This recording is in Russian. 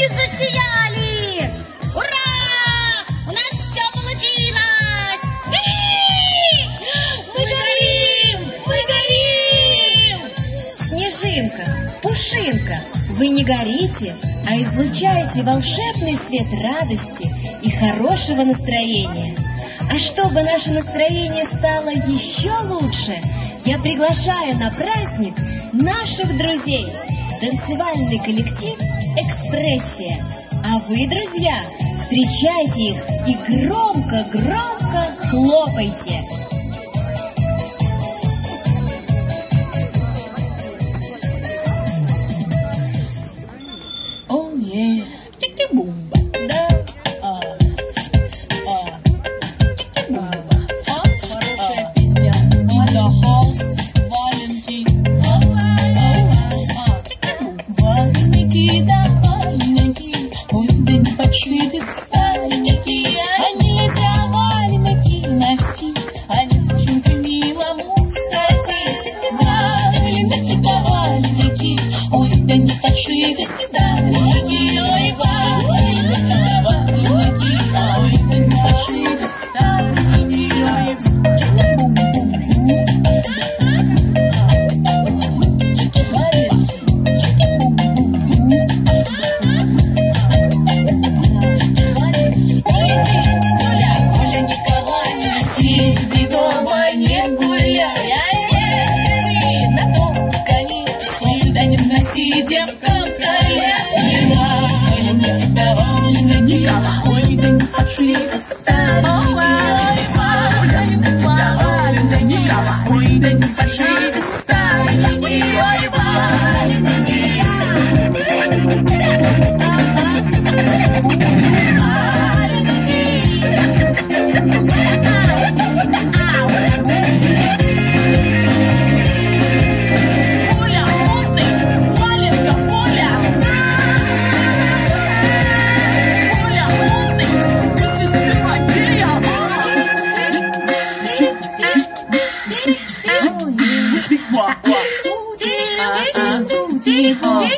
Елки засияли! Ура! У нас все получилось! Мы горим! Мы горим! Снежинка, Пушинка, вы не горите, а излучаете волшебный свет радости и хорошего настроения. А чтобы наше настроение стало еще лучше, я приглашаю на праздник наших друзей, танцевальный коллектив «Экспрессия». А вы, друзья, встречайте их и громко-громко хлопайте. Сиди дома, не гуляй, а не на том коне, да не носи девкам колец, не не давай, не да не пошли Тихо,